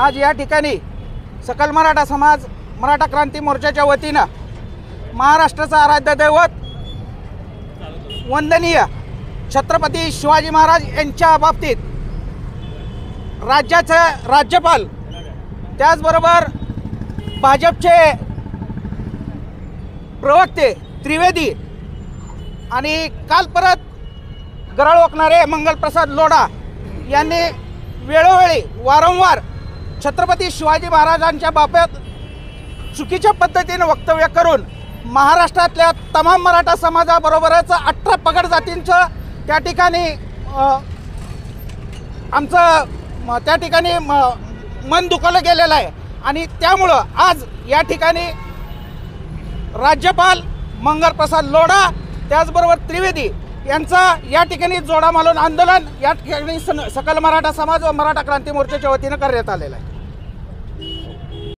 आज या ठिकाणी सकल मराठा समाज मराठा क्रांती मोर्चाच्या वतीनं महाराष्ट्राचं आराध्य दैवत वंदनीय छत्रपती शिवाजी महाराज यांच्या बाबतीत राज्याचं राज्यपाल त्याचबरोबर भाजपचे प्रवक्ते त्रिवेदी आणि काल परत गरळ ओकणारे मंगलप्रसाद लोढा यांनी वेळोवेळी वारंवार छत्रपती शिवाजी महाराजांच्या बाबत चुकीच्या पद्धतीने वक्तव्य करून महाराष्ट्रातल्या तमाम मराठा समाजाबरोबरच अठरा पगड जातींचं त्या ठिकाणी आमचं त्या ठिकाणी म, मन दुखवलं गेलेलं आहे. आणि त्यामुळं आज या ठिकाणी राज्यपाल मंगलप्रसाद लोढा त्याचबरोबर त्रिवेदी यांचा या ठिकाणी जोडा मालून आंदोलन या ठिकाणी सकल मराठा समाज व मराठा क्रांती मोर्चाच्या वतीनं करण्यात आलेलं आहे.